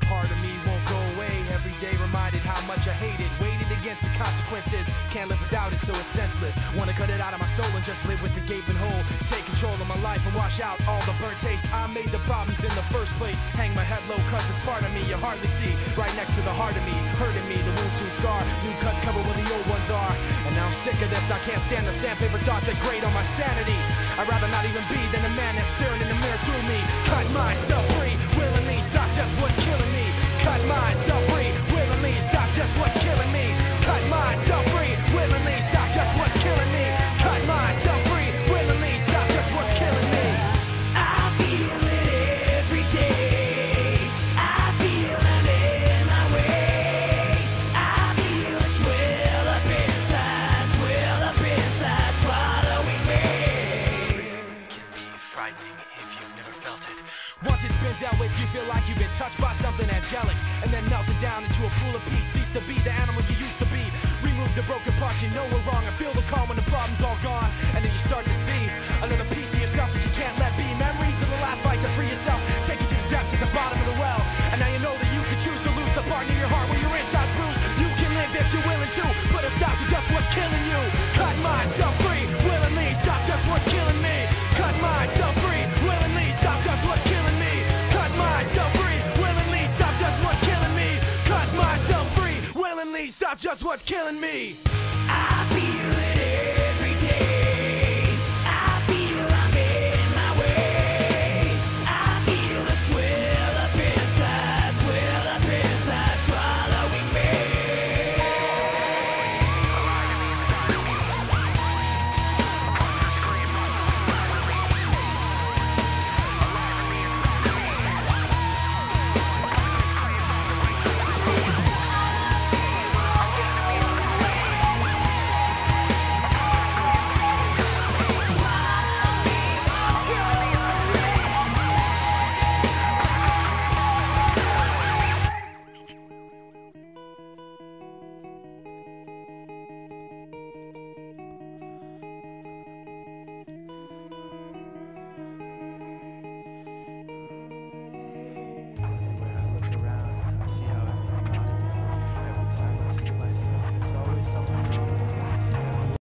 Part of me won't go away. Every day reminded how much I hate it. Against the consequences. Can't live without it, so it's senseless. Wanna cut it out of my soul and just live with the gaping hole. Take control of my life and wash out all the burnt taste. I made the problems in the first place. Hang my head low, cause it's part of me you hardly see. Right next to the heart of me, hurting me. The wound soon scar. New cuts cover where the old ones are. And now I'm sick of this. I can't stand the sandpaper thoughts that grate on my sanity. I'd rather not even be than a man that's staring in the mirror like you've been touched by something angelic, and then melted down into a pool of peace. Cease to be the animal you used to be. Remove the broken parts you know were wrong, and feel the calm when the problem's all gone. And then you start to see another piece of yourself not just what's killing me. I feel